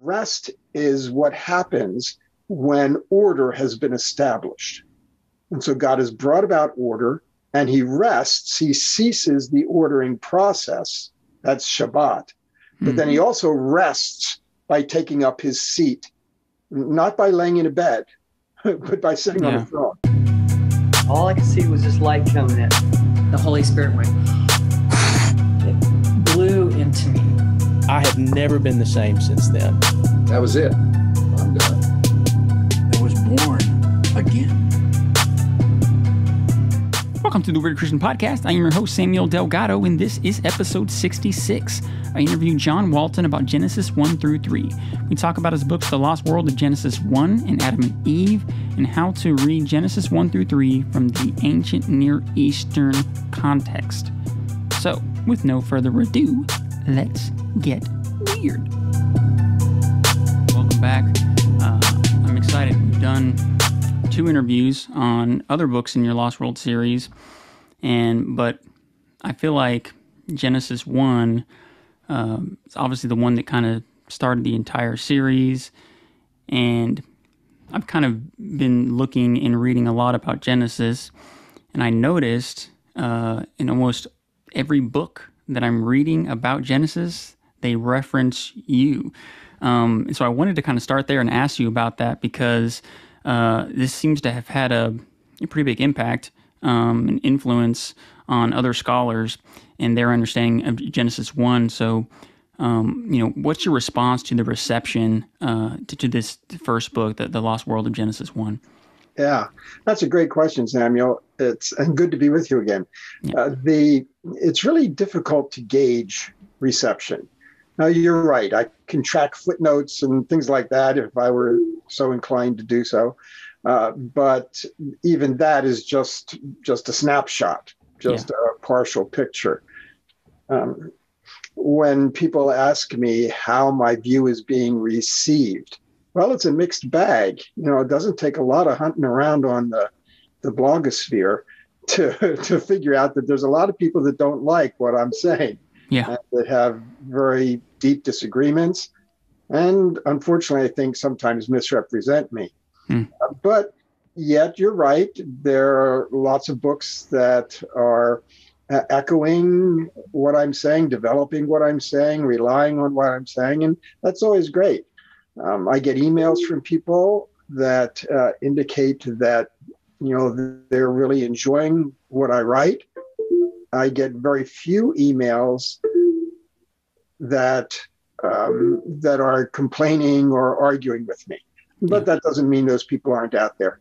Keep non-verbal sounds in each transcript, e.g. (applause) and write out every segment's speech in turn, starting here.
Rest is what happens when order has been established. And so God has brought about order and he rests, he ceases the ordering process. That's Shabbat. But mm-hmm. then he mm-hmm. also rests by taking up his seat, not by laying in a bed, (laughs) but by sitting yeah. on a throne. All I could see was this light coming in. The Holy Spirit went, I have never been the same since then. That was it. I'm done. I was born again. Welcome to the Weird Christian Podcast. I am your host, Samuel Delgado, and this is episode 66. I interview John Walton about Genesis 1 through 3. We talk about his books, The Lost World of Genesis 1 and Adam and Eve, and how to read Genesis 1 through 3 from the ancient Near Eastern context. So, with no further ado, let's get weird. Welcome back. Uh, I'm excited. We've done two interviews on other books in your Lost World series, and but I feel like Genesis one um, is obviously the one that kind of started the entire series, and I've kind of been looking and reading a lot about Genesis, and I noticed uh, in almost every book that I'm reading about Genesis, they reference you. Um, and so I wanted to kind of start there and ask you about that because uh, this seems to have had a, a pretty big impact um, and influence on other scholars and their understanding of Genesis 1. So, um, you know, what's your response to the reception uh, to, to, this first book, the, the Lost World of Genesis 1? Yeah, that's a great question, Samuel. It's and good to be with you again. Yeah. Uh, the it's really difficult to gauge reception. Now you're right. I can track footnotes and things like that if I were so inclined to do so. Uh, but even that is just just a snapshot, just yeah. a partial picture. Um, when people ask me how my view is being received, well, it's a mixed bag. You know, it doesn't take a lot of hunting around on the the blogosphere to (laughs) to figure out that there's a lot of people that don't like what I'm saying. Yeah. That have very deep disagreements and unfortunately, I think sometimes misrepresent me. Hmm. Uh, but yet, you're right. There are lots of books that are uh, echoing what I'm saying, developing what I'm saying, relying on what I'm saying, and that's always great. Um, I get emails from people that uh, indicate that you know they're really enjoying what I write. I get very few emails that um, that are complaining or arguing with me. But that doesn't mean those people aren't out there.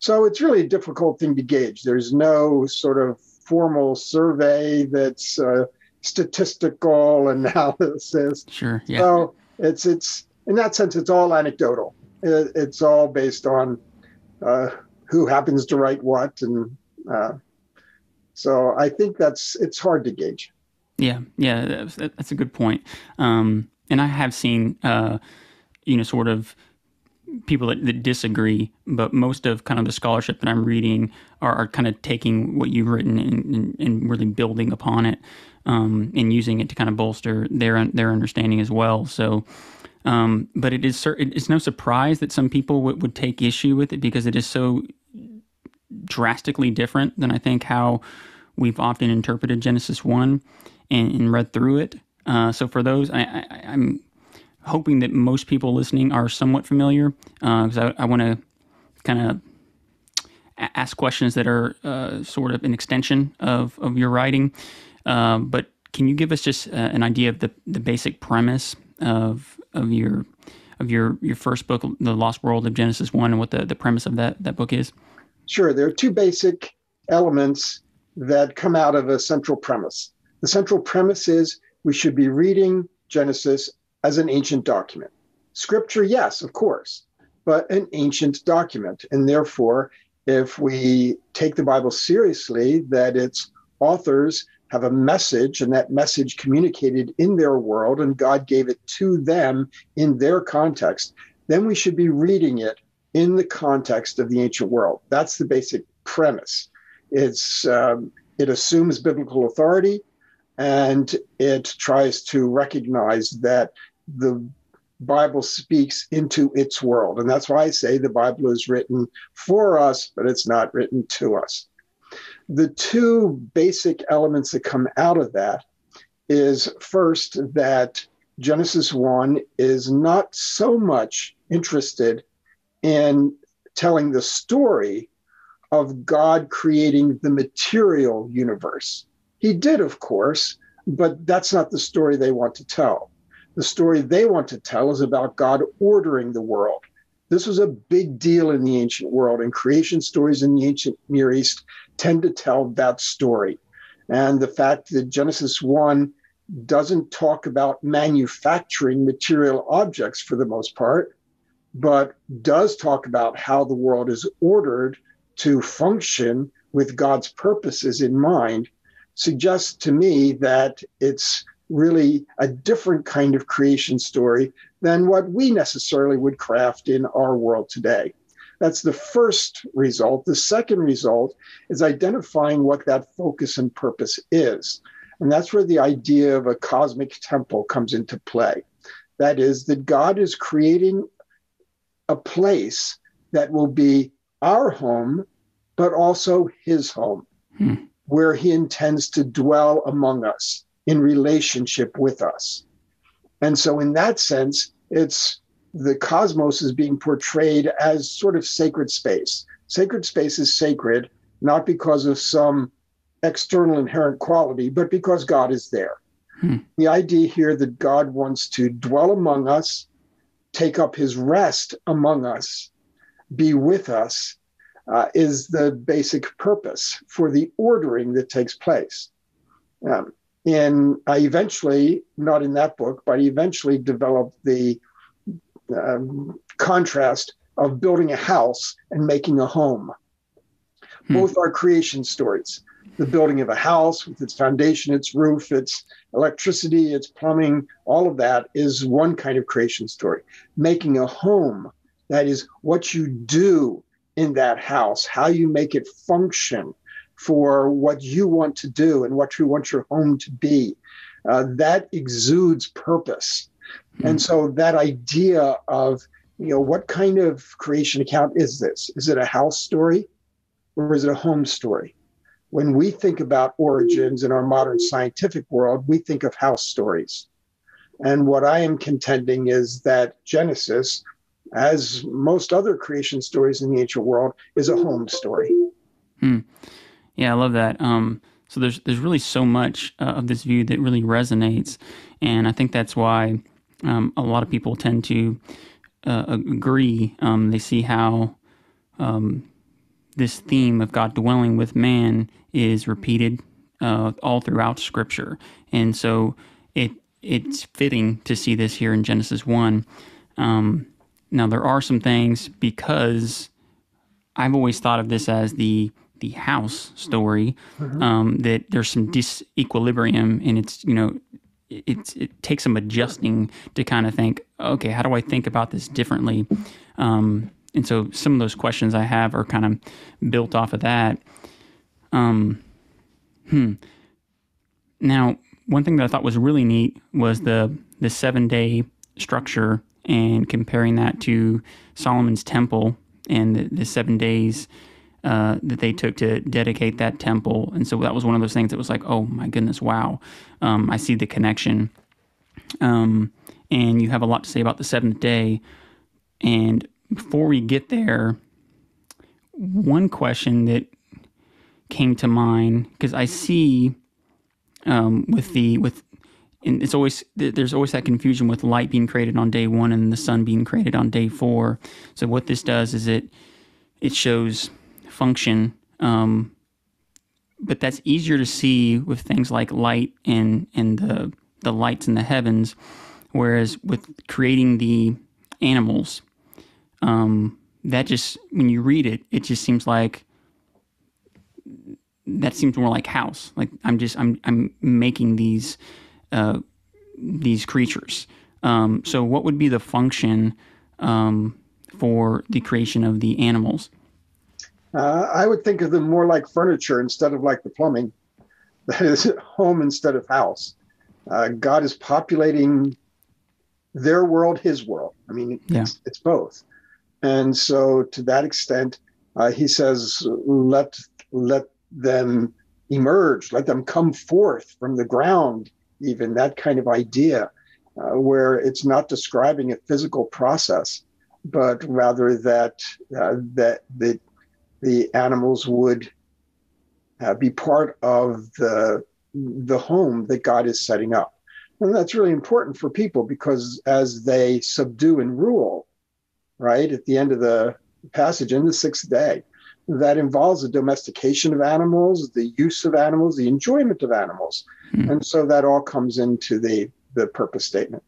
So it's really a difficult thing to gauge. There's no sort of formal survey that's uh, statistical analysis. Sure. Yeah. So it's it's in that sense it's all anecdotal. It, it's all based on uh, who happens to write what, and uh, so I think that's it's hard to gauge. Yeah, yeah, that's, a good point. Um, and I have seen, uh, you know, sort of people that, that, disagree, but most of kind of the scholarship that I'm reading are, are kind of taking what you've written and, and, and really building upon it um, and using it to kind of bolster their their understanding as well. So. Um, but it is it's no surprise that some people would, would take issue with it because it is so drastically different than I think how we've often interpreted Genesis 1 and, and read through it. Uh, so for those, I, am hoping that most people listening are somewhat familiar because uh, I, I want to kind of ask questions that are uh, sort of an extension of, of your writing. Uh, but can you give us just uh, an idea of the, the basic premise of of your of your your first book, The Lost World of Genesis One, and what the, the premise of that that book is? Sure. There are two basic elements that come out of a central premise. The central premise is we should be reading Genesis as an ancient document. Scripture, yes, of course, but an ancient document. And therefore, if we take the Bible seriously, that its authors have a message and that message communicated in their world and God gave it to them in their context, then we should be reading it in the context of the ancient world. That's the basic premise. It's um, it assumes biblical authority and it tries to recognize that the Bible speaks into its world. And that's why I say the Bible is written for us, but it's not written to us. The two basic elements that come out of that is first that Genesis 1 is not so much interested in telling the story of God creating the material universe. He did, of course, but that's not the story they want to tell. The story they want to tell is about God ordering the world. This was a big deal in the ancient world, and creation stories in the ancient Near East tend to tell that story. And the fact that Genesis 1 doesn't talk about manufacturing material objects for the most part, but does talk about how the world is ordered to function with God's purposes in mind suggests to me that it's really a different kind of creation story than what we necessarily would craft in our world today. That's the first result. The second result is identifying what that focus and purpose is. And that's where the idea of a cosmic temple comes into play. That is, that God is creating a place that will be our home, but also his home, hmm. Where he intends to dwell among us in relationship with us. And so, in that sense, it's the cosmos is being portrayed as sort of sacred space. Sacred space is sacred, not because of some external inherent quality, but because God is there. Hmm. The idea here that God wants to dwell among us, take up his rest among us, be with us, uh, is the basic purpose for the ordering that takes place. Um, and I eventually, not in that book, but I eventually developed the um, contrast of building a house and making a home. Hmm. Both are creation stories. The building of a house with its foundation, its roof, its electricity, its plumbing, all of that is one kind of creation story. Making a home, that is what you do in that house, how you make it function for what you want to do and what you want your home to be. Uh, that exudes purpose. Mm-hmm. And so that idea of, you know, what kind of creation account is this? Is it a house story or is it a home story? When we think about origins in our modern scientific world, we think of house stories. And what I am contending is that Genesis as most other creation stories in the ancient world, is a home story. Hmm. Yeah, I love that. Um, so there's there's really so much uh, of this view that really resonates, and I think that's why um, a lot of people tend to uh, agree. Um, they see how um, this theme of God dwelling with man is repeated uh, all throughout Scripture, and so it it's fitting to see this here in Genesis one. Um, now there are some things because I've always thought of this as the the house story mm-hmm. um, that there's some disequilibrium and it's you know it's it takes some adjusting to kind of think okay how do I think about this differently? Um, and so some of those questions I have are kind of built off of that. Um, hmm. Now one thing that I thought was really neat was the the seven day structure and comparing that to Solomon's temple and the, the seven days uh, that they took to dedicate that temple. And so that was one of those things that was like, oh my goodness, wow. Um, I see the connection. Um, and you have a lot to say about the seventh day. And before we get there, one question that came to mind because I see um, with the with and it's always there's always that confusion with light being created on day one and the sun being created on day four. So what this does is it it shows function, um, but that's easier to see with things like light and and the the lights in the heavens, whereas with creating the animals, um, that just when you read it, it just seems like that seems more like house. Like I'm just I'm I'm making these uh, these creatures. Um, so, what would be the function um, for the creation of the animals? Uh, I would think of them more like furniture instead of like the plumbing. (laughs) That is home instead of house. Uh, God is populating their world, his world. I mean, Yeah. it's, it's both. And so, to that extent, uh, he says, let let them emerge, let them come forth from the ground. Even that kind of idea, uh, where it's not describing a physical process, but rather that uh, that the the animals would uh, be part of the the home that God is setting up. And that's really important for people because as they subdue and rule, right, at the end of the passage in the sixth day, that involves the domestication of animals, the use of animals, the enjoyment of animals. Hmm. And so that all comes into the, the purpose statement.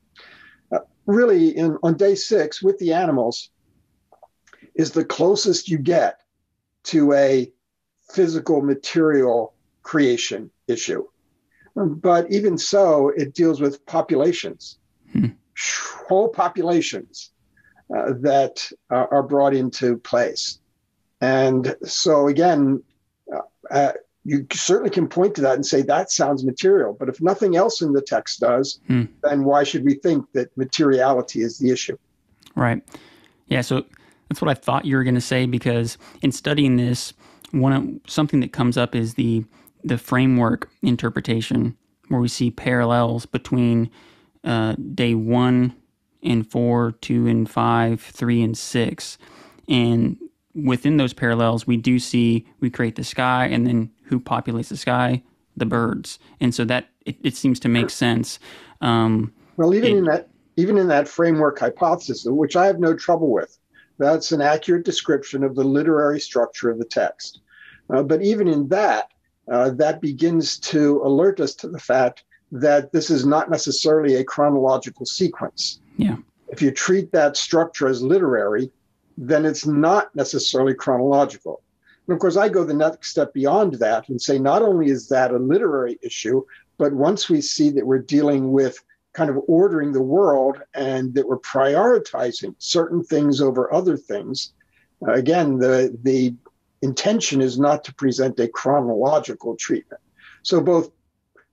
Uh, really, in, on day six, with the animals, is the closest you get to a physical material creation issue. But even so, it deals with populations, Hmm. whole populations uh, that uh, are brought into place. And so, again, uh, uh, you certainly can point to that and say that sounds material. But if nothing else in the text does, Hmm. then why should we think that materiality is the issue? Right. Yeah. So that's what I thought you were going to say because in studying this, one something that comes up is the the framework interpretation, where we see parallels between uh, day one and four, two and five, three and six, and within those parallels, we do see we create the sky, and then who populates the sky? The birds, and so that it, it seems to make sense. Um, Well, even It- in that even in that framework hypothesis, which I have no trouble with, that's an accurate description of the literary structure of the text. Uh, but even in that, uh, that begins to alert us to the fact that this is not necessarily a chronological sequence. Yeah. If you treat that structure as literary, then it's not necessarily chronological. And of course, I go the next step beyond that and say not only is that a literary issue, but once we see that we're dealing with kind of ordering the world and that we're prioritizing certain things over other things, uh, again, the the intention is not to present a chronological treatment. So both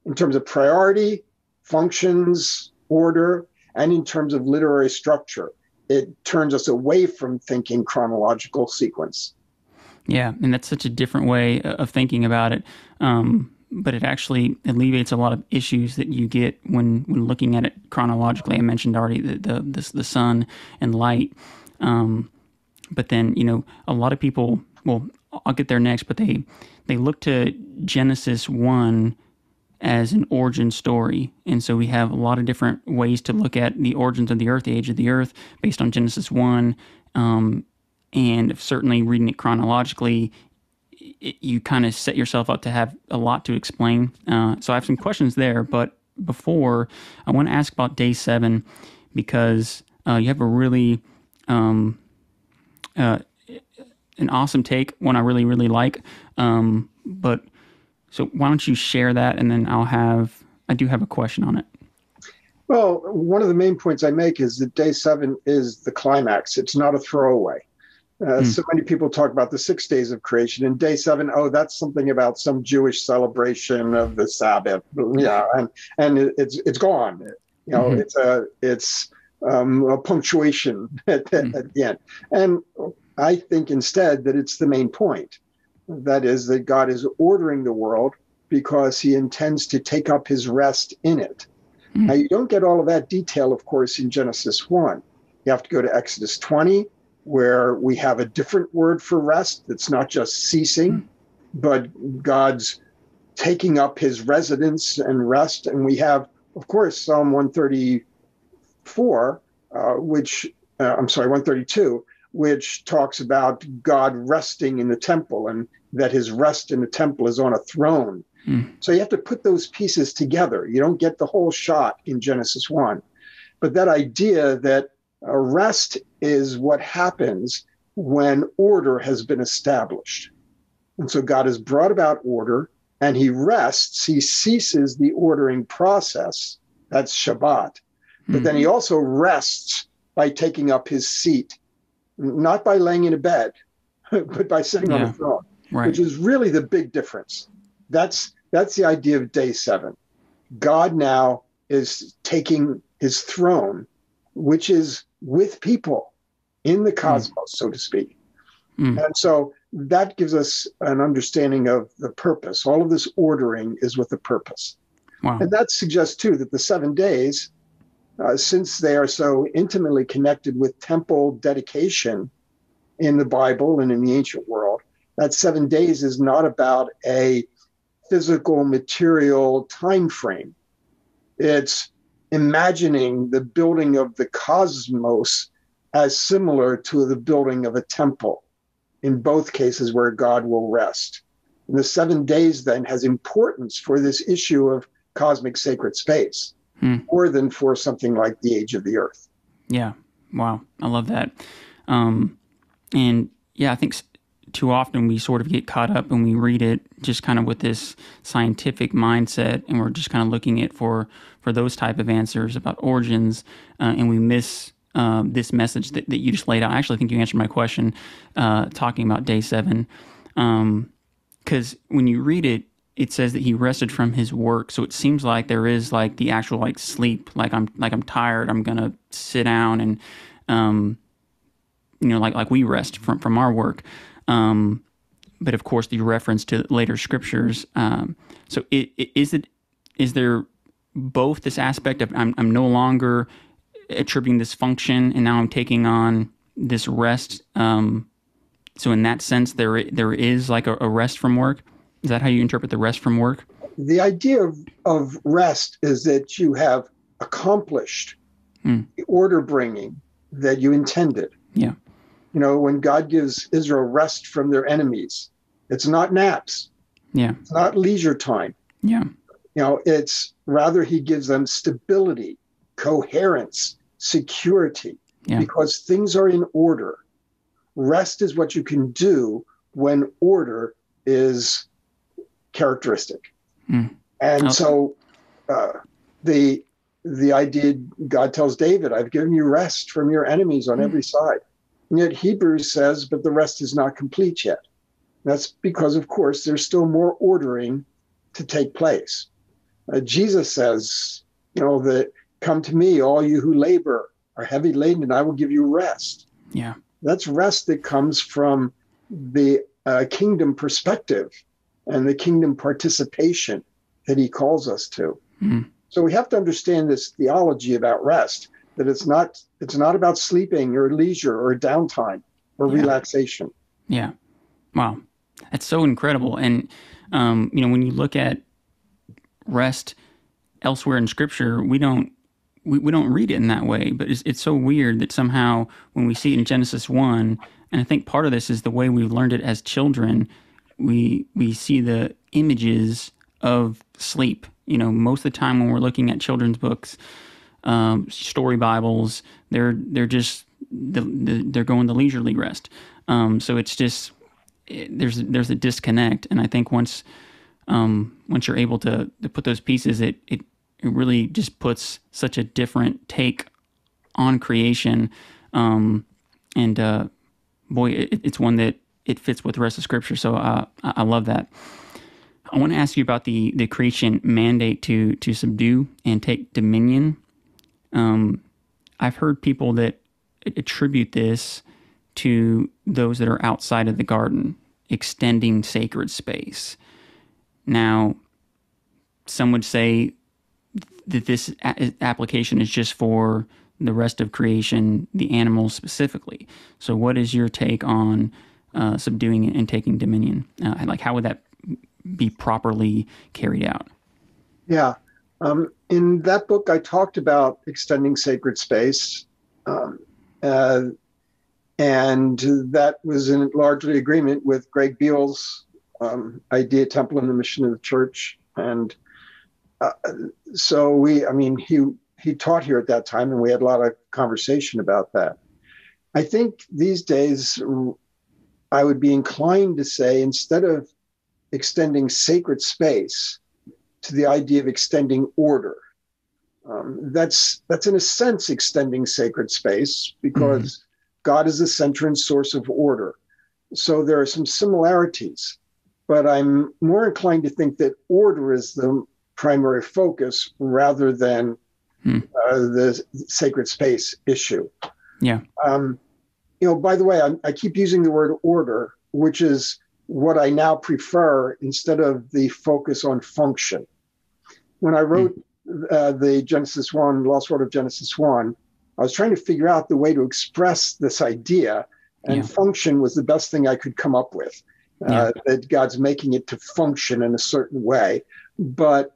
in terms of priority, functions, order, and in terms of literary structure, it turns us away from thinking chronological sequence. Yeah, and that's such a different way of thinking about it. Um, but it actually alleviates a lot of issues that you get when, when looking at it chronologically. I mentioned already the the, the, the sun and light. Um, but then you know a lot of people. Well, I'll get there next. But they they look to Genesis one as an origin story, and so we have a lot of different ways to look at the origins of the earth, the age of the earth, based on Genesis one. Um, and certainly reading it chronologically, it, you kind of set yourself up to have a lot to explain. Uh, so I have some questions there, but before I want to ask about day seven because uh, you have a really um, uh, an awesome take, one I really really like. Um, but so why don't you share that, and then I'll have I do have a question on it. Well, one of the main points I make is that day seven is the climax. It's not a throwaway. Uh, Hmm. So many people talk about the six days of creation, and day seven, oh, that's something about some Jewish celebration of the Sabbath. Yeah, and and it, it's it's gone. You know, Mhm. it's a it's um, a punctuation (laughs) at, the- Hmm. at the end. And I think instead that it's the main point. That is that God is ordering the world because He intends to take up His rest in it. Hmm. Now, you don't get all of that detail, of course, in Genesis 1. You have to go to Exodus 20, where we have a different word for rest that's not just ceasing, but God's taking up his residence and rest. And we have, of course, Psalm 134, uh, which, uh, I'm sorry, 132, which talks about God resting in the temple and that his rest in the temple is on a throne. Hmm. So you have to put those pieces together. You don't get the whole shot in Genesis 1. But that idea that a rest is what happens when order has been established. And so God has brought about order and he rests, he ceases the ordering process. That's Shabbat. But then he mm-hmm. also rests by taking up his seat, not by laying in a bed, (laughs) but by sitting on Yeah. a throne, Right. which is really the big difference. That's that's the idea of day seven. God now is taking his throne which is with people in the cosmos, mm. so to speak. Mm. And so that gives us an understanding of the purpose. All of this ordering is with a purpose. Wow. And that suggests, too, that the seven days, uh, since they are so intimately connected with temple dedication in the Bible and in the ancient world, that seven days is not about a physical, material time frame. It's imagining the building of the cosmos as similar to the building of a temple in both cases where God will rest. And the seven days then has importance for this issue of cosmic sacred space hmm. more than for something like the age of the earth. Yeah. Wow. I love that. Um, and yeah, I think too often we sort of get caught up and we read it just kind of with this scientific mindset and we're just kind of looking at for for those type of answers about origins uh, and we miss um, this message that, that you just laid out. I actually think you answered my question uh, talking about day seven. Because um, when you read it, it says that he rested from his work. So it seems like there is like the actual like sleep, like I'm like I'm tired, I'm gonna sit down and um, you know, like like we rest from from our work. Um, but of course, the reference to later scriptures. Um, so it, it, is it is there both this aspect of I'm I'm no longer attributing this function, and now I'm taking on this rest. Um, so in that sense, there there is like a, a, rest from work. Is that how you interpret the rest from work? The idea of, of rest is that you have accomplished hmm. the order bringing that you intended. Yeah. You know, when God gives Israel rest from their enemies, it's not naps. Yeah. It's not leisure time. Yeah. You know, it's rather he gives them stability, coherence, security yeah. because things are in order. Rest is what you can do when order is characteristic. Mm. And okay. so uh, the the idea God tells David, I've given you rest from your enemies on mm. every side. And yet Hebrews says, but the rest is not complete yet. That's because, of course, there's still more ordering to take place. Uh, Jesus says, you know, that Come to me, all you who labor are heavy laden, and I will give you rest. Yeah. That's rest that comes from the uh, kingdom perspective and the kingdom participation that he calls us to. Mm. So we have to understand this theology about rest that it's not it's not about sleeping or leisure or downtime or yeah. relaxation. Yeah. Wow. That's so incredible. And um, you know, when you look at rest elsewhere in scripture, we don't we, we don't read it in that way, but it's, it's so weird that somehow when we see it in Genesis 1, and I think part of this is the way we've learned it as children, we we see the images of sleep. You know, most of the time when we're looking at children's books, um, story Bibles, they're they're just the, the, they're going the leisurely rest. Um, so it's just there's there's a disconnect, and I think once um, once you're able to, to put those pieces, it it it really just puts such a different take on creation. Um, and uh, boy, it, it's one that it fits with the rest of Scripture. So uh, I love that. I want to ask you about the the creation mandate to to subdue and take dominion. Um, I've heard people that attribute this to those that are outside of the garden, extending sacred space. Now, some would say that this a- application is just for the rest of creation, the animals specifically. So, what is your take on uh, subduing and taking dominion? Uh, like, how would that be properly carried out? Yeah. Um, in that book, I talked about extending sacred space. Um, uh, and that was in largely agreement with Greg Beale's um, idea, Temple and the Mission of the Church. And uh, so we, I mean, he he taught here at that time, and we had a lot of conversation about that. I think these days, I would be inclined to say instead of extending sacred space to the idea of extending order. Um, that's that's in a sense extending sacred space because mm-hmm. God is the center and source of order. So there are some similarities, but I'm more inclined to think that order is the primary focus rather than Hmm. uh, the sacred space issue. Yeah. Um, you know, by the way, I, I keep using the word order, which is what I now prefer instead of the focus on function. When I wrote uh, the Genesis 1, Lost World of Genesis 1, I was trying to figure out the way to express this idea, and Yeah. function was the best thing I could come up with. Uh, Yeah. That God's making it to function in a certain way. But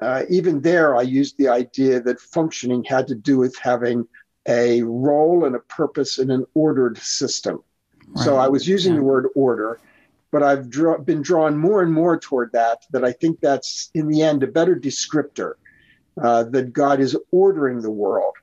uh, even there, I used the idea that functioning had to do with having a role and a purpose in an ordered system. So I was using Yeah. the word order, but I've draw, been drawn more and more toward that, that I think that's in the end a better descriptor uh, that God is ordering the world.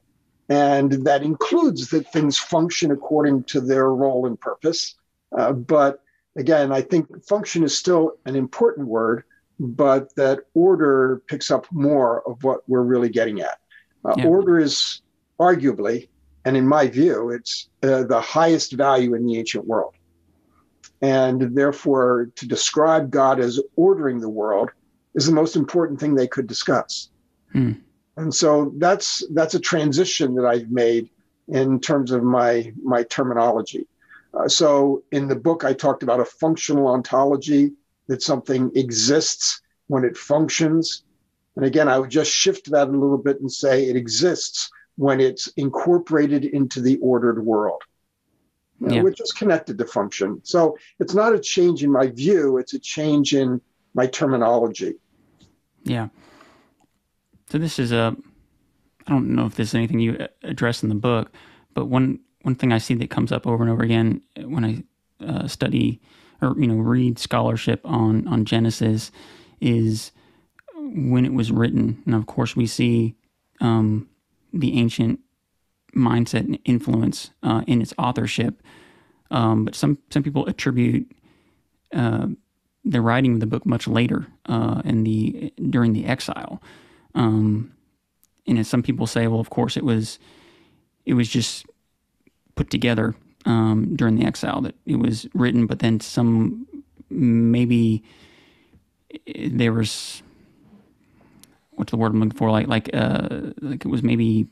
And that includes that things function according to their role and purpose. Uh, but again, I think function is still an important word, but that order picks up more of what we're really getting at. Uh, Yeah. Order is arguably, and in my view, it's uh, the highest value in the ancient world. And therefore, to describe God as ordering the world is the most important thing they could discuss. Hmm. And so that's that's a transition that I've made in terms of my my terminology. Uh, so in the book, I talked about a functional ontology that something exists when it functions. And again, I would just shift that a little bit and say it exists when it's incorporated into the ordered world, uh, Yeah. which is connected to function. So it's not a change in my view, it's a change in my terminology. Yeah. So this is a. I don't know if there's anything you address in the book, but one one thing I see that comes up over and over again when I uh, study or you know read scholarship on on Genesis is when it was written, and of course we see um, the ancient mindset and influence uh, in its authorship. Um, but some some people attribute uh, the writing of the book much later uh, in the during the exile. Um, and some people say, well, of course it was it was just put together um, during the exile that it was written, but then some maybe there was what's the word I'm looking for like like uh, like it was maybe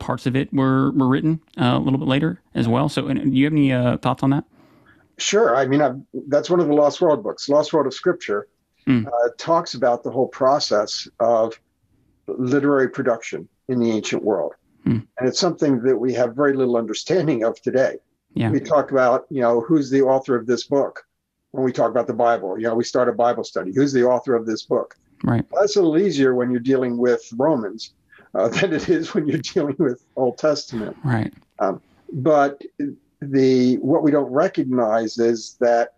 parts of it were were written uh, a little bit later as well. So, and do you have any uh, thoughts on that? Sure. I mean, I've, that's one of the Lost World books. Lost World of Scripture Mm. uh, talks about the whole process of literary production in the ancient world. Mm. And it's something that we have very little understanding of today. Yeah. We talk about, you know, who's the author of this book when we talk about the Bible. You know, we start a Bible study. Who's the author of this book? Right. Well, that's a little easier when you're dealing with Romans uh, (laughs) than it is when you're dealing with Old Testament Right. but the what we don't recognize is that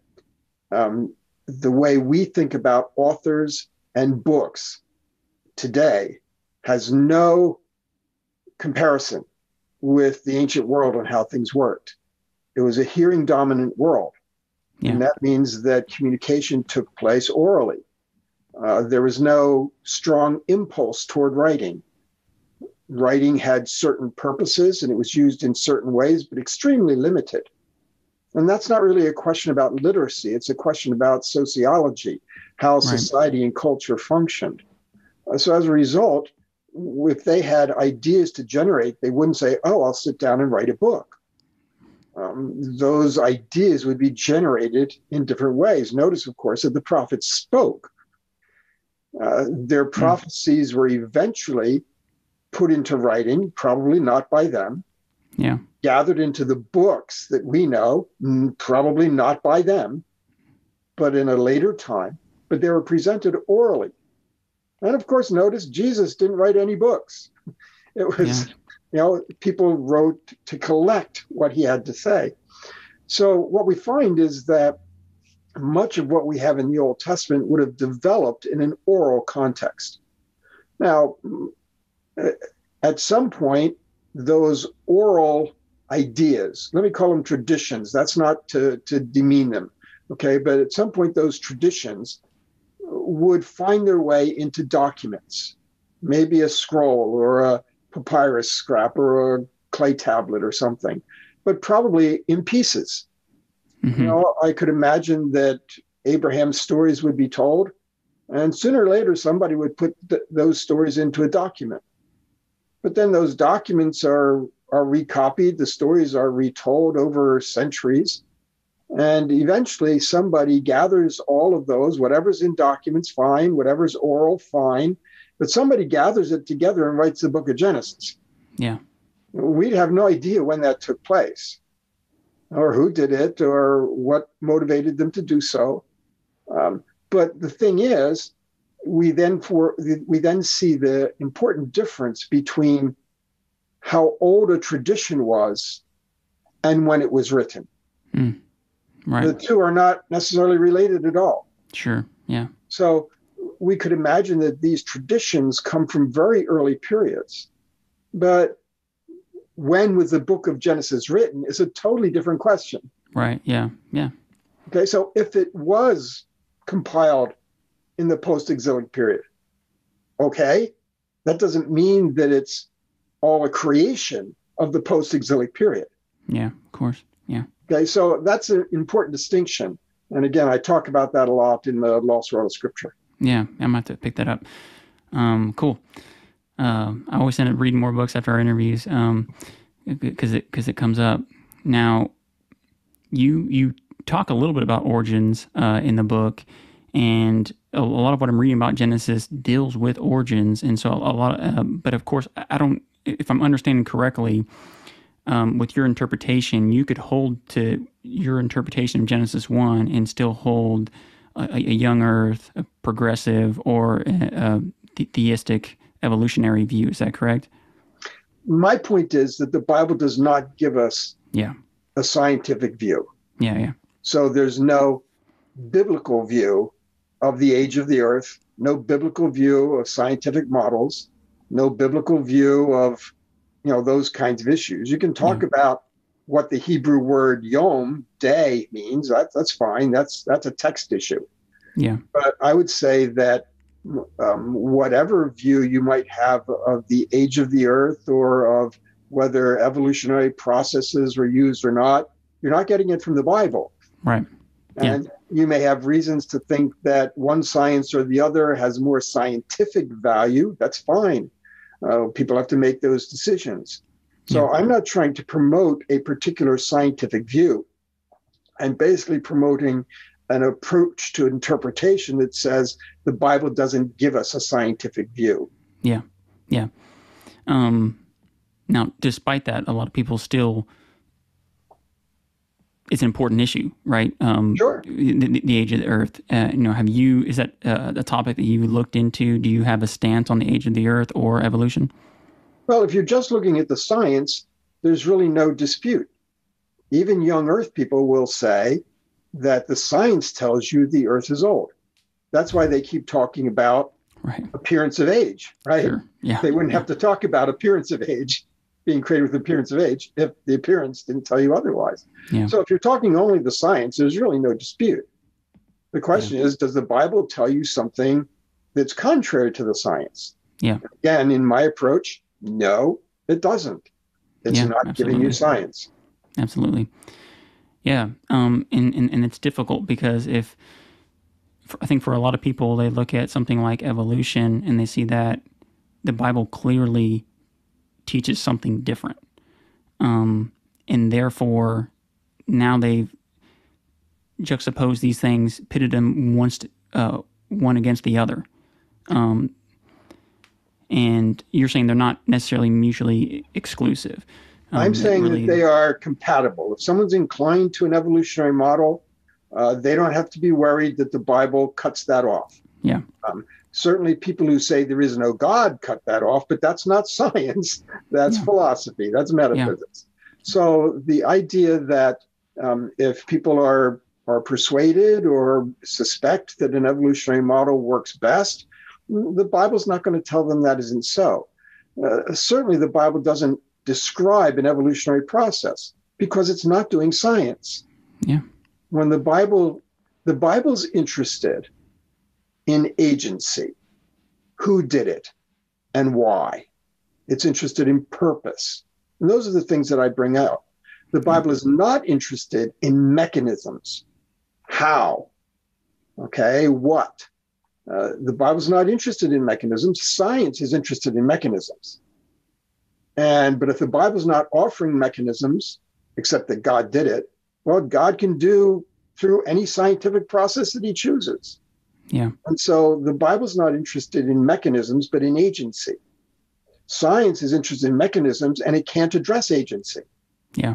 um, the way we think about authors and books today has no comparison with the ancient world on how things worked. It was a hearing dominant world. Yeah. And that means that communication took place orally. Uh, there was no strong impulse toward writing. Writing had certain purposes and it was used in certain ways, but extremely limited. And that's not really a question about literacy, it's a question about sociology, how society and culture functioned. Uh, so as a result, if they had ideas to generate, they wouldn't say, Oh, I'll sit down and write a book. Um, those ideas would be generated in different ways. Notice, of course, that the prophets spoke. Uh, their prophecies were eventually put into writing, probably not by them, Yeah. gathered into the books that we know, probably not by them, but in a later time, but they were presented orally. And of course, notice Jesus didn't write any books. (laughs) It was, you know, people wrote to collect what he had to say. So what we find is that much of what we have in the Old Testament would have developed in an oral context. Now, at some point, those oral ideas, let me call them traditions, that's not to, to demean them, okay, but at some point, those traditions would find their way into documents, maybe a scroll or a papyrus scrap or a clay tablet or something, but probably in pieces. Mhm. You know, I could imagine that Abraham's stories would be told And sooner or later, somebody would put th- those stories into a document. But then those documents are, are recopied, the stories are retold over centuries. And eventually, somebody gathers all of those, whatever's in documents, fine, whatever's oral, fine. But somebody gathers it together and writes the book of Genesis. Yeah. We'd have no idea when that took place or who did it or what motivated them to do so. Um, but the thing is, we then for we then see the important difference between how old a tradition was and when it was written. Mm. Right. The two are not necessarily related at all. Sure. Yeah. So we could imagine that these traditions come from very early periods. But when was the book of Genesis written is a totally different question. Right. Yeah. Yeah. Okay. So if it was compiled in the post exilic period, okay, that doesn't mean that it's all a creation of the post exilic period. Yeah. Of course. Yeah. Okay. So that's an important distinction. And again, I talk about that a lot in the Lost World of Scripture. Yeah. I'm going to have to pick that up. Um, cool. Uh, I always end up reading more books after our interviews because um, it because it comes up. Now, you you talk a little bit about origins uh, in the book, and a, lot of what I'm reading about Genesis deals with origins, and so a, lot. Of, uh, but of course, I don't. If I'm understanding correctly, um, with your interpretation, you could hold to your interpretation of Genesis one and still hold a, a young Earth, a progressive, or a, a theistic evolutionary view. Is that correct? My point is that the Bible does not give us yeah. a scientific view. Yeah, yeah. So there's no biblical view of the age of the earth, no biblical view of scientific models, no biblical view of you know those kinds of issues. You can talk yeah. about what the Hebrew word yom, day means. That, that's fine. That's that's a text issue. Yeah. But I would say that um, whatever view you might have of the age of the earth or of whether evolutionary processes were used or not, you're not getting it from the Bible. Right. And yeah. You may have reasons to think that one science or the other has more scientific value. That's fine. Uh, people have to make those decisions. So yeah. I'm not trying to promote a particular scientific view. I'm basically promoting an approach to interpretation that says the Bible doesn't give us a scientific view. Yeah, yeah. Um, now, despite that, a lot of people still it's an important issue, right? Um, sure. The, the, age of the Earth. Uh, you know, have you is that uh, a topic that you looked into? Do you have a stance on the age of the Earth or evolution? Well, if you're just looking at the science, there's really no dispute. Even young Earth people will say that the science tells you the earth is old. That's why they keep talking about right. appearance of age, right? Sure. Yeah. They wouldn't yeah. have to talk about appearance of age being created with appearance of age if the appearance didn't tell you otherwise. Yeah. So if you're talking only the science, there's really no dispute. The question yeah. is, does the Bible tell you something that's contrary to the science? Yeah. Again, in my approach, no, it doesn't. It's yeah, not absolutely. giving you science. Absolutely. Yeah, um, and, and and it's difficult because if for, I think for a lot of people they look at something like evolution and they see that the Bible clearly teaches something different, um, and therefore now they've juxtaposed these things, pitted them once uh, one against the other, um, and you're saying they're not necessarily mutually exclusive. Um, I'm saying really... that they are compatible. If someone's inclined to an evolutionary model, uh, they don't have to be worried that the Bible cuts that off. Yeah. Um, certainly, people who say there is no God cut that off, but that's not (laughs) science. That's yeah. philosophy. That's metaphysics. Yeah. So the idea that um, if people are are persuaded or suspect that an evolutionary model works best, the Bible's not going to tell them that isn't so. Uh, certainly, the Bible doesn't describe an evolutionary process because it's not doing science. Yeah. When the Bible the Bible's interested in agency. Who did it and why? It's interested in purpose. And those are the things that I bring out. The Bible is not interested in mechanisms. How? Okay, what? Uh, the Bible's not interested in mechanisms. Science is interested in mechanisms. And but if the Bible's not offering mechanisms, except that God did it, well, God can do through any scientific process that He chooses. Yeah. And so the Bible's not interested in mechanisms, but in agency. Science is interested in mechanisms, and it can't address agency. Yeah.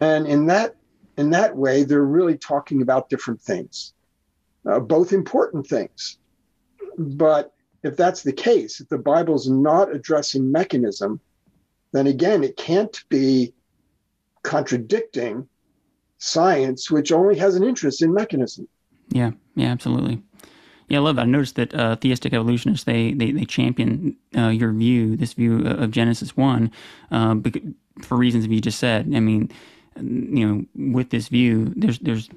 And in that in that way, they're really talking about different things, uh, both important things. But if that's the case, if the Bible's not addressing mechanism, then again, it can't be contradicting science, which only has an interest in mechanism. Yeah, yeah, absolutely. Yeah, I love that. I noticed that uh, theistic evolutionists they they, they champion uh, your view, this view of Genesis one, uh, for reasons that you just said. I mean, you know, with this view, there's there's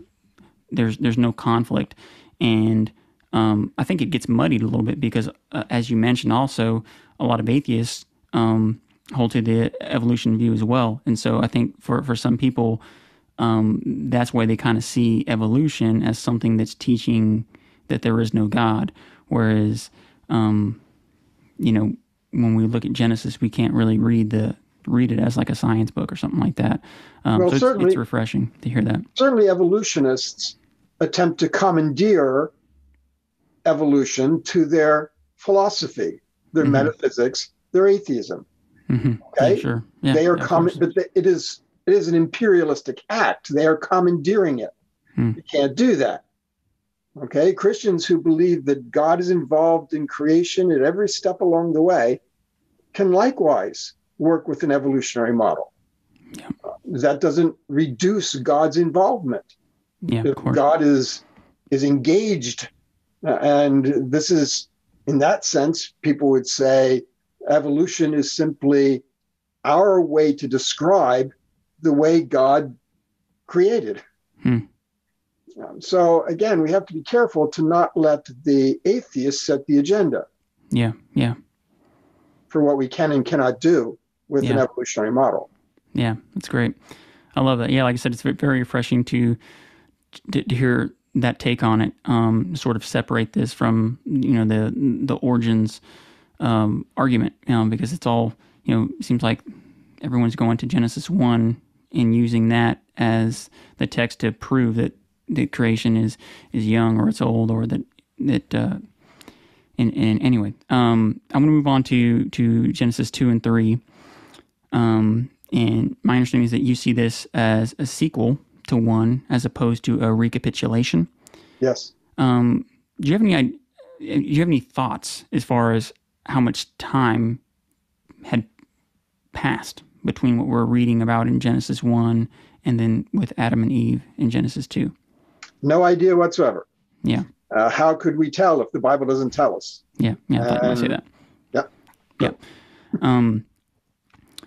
there's there's no conflict, and um, I think it gets muddied a little bit because, uh, as you mentioned, also a lot of atheists um, hold to the evolution view as well, and so I think for for some people, um, that's why they kind of see evolution as something that's teaching that there is no God, whereas, um, you know, when we look at Genesis, we can't really read the read it as like a science book or something like that. Um, well, so certainly, it's, it's refreshing to hear that. Certainly, evolutionists attempt to commandeer evolution to their philosophy, their mm-hmm. metaphysics, their atheism. Mm-hmm. Okay, yeah, sure. Yeah, they are yeah, but it is it is an imperialistic act. They are commandeering it. Hmm. You can't do that. Okay, Christians who believe that God is involved in creation at every step along the way can likewise work with an evolutionary model. Yeah. Uh, that doesn't reduce God's involvement. Yeah, if God is is engaged, uh, and this is in that sense, people would say evolution is simply our way to describe the way God created. Hmm. Um, so again, we have to be careful to not let the atheists set the agenda. Yeah, yeah. For what we can and cannot do with yeah. an evolutionary model. Yeah, that's great. I love that. Yeah, like I said, it's very refreshing to to, to hear that take on it. Um, sort of separate this from you know the the origins um, argument, know, because it's all you know. Seems like everyone's going to Genesis one and using that as the text to prove that the creation is is young or it's old or that that. Uh, and, and anyway, um, I'm going to move on to to Genesis two and three. Um, and my understanding is that you see this as a sequel to one as opposed to a recapitulation. Yes. Um, do you have any do you have any thoughts as far as how much time had passed between what we're reading about in Genesis one and then with Adam and Eve in Genesis two? No idea whatsoever. Yeah. Uh, how could we tell if the Bible doesn't tell us? Yeah, yeah, I thought you that. Yeah. Yeah. Um,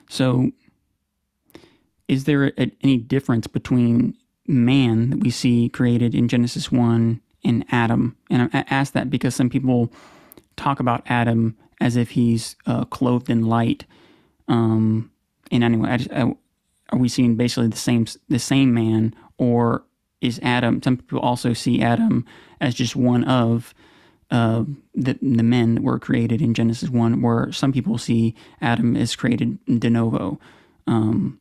so, is there a, any difference between man that we see created in Genesis 1 and Adam? And I ask that because some people talk about Adam as if he's uh, clothed in light. Um, and anyway, I just, I, are we seeing basically the same the same man, or is Adam? Some people also see Adam as just one of uh, the the men that were created in Genesis one, where some people see Adam as created de novo, um,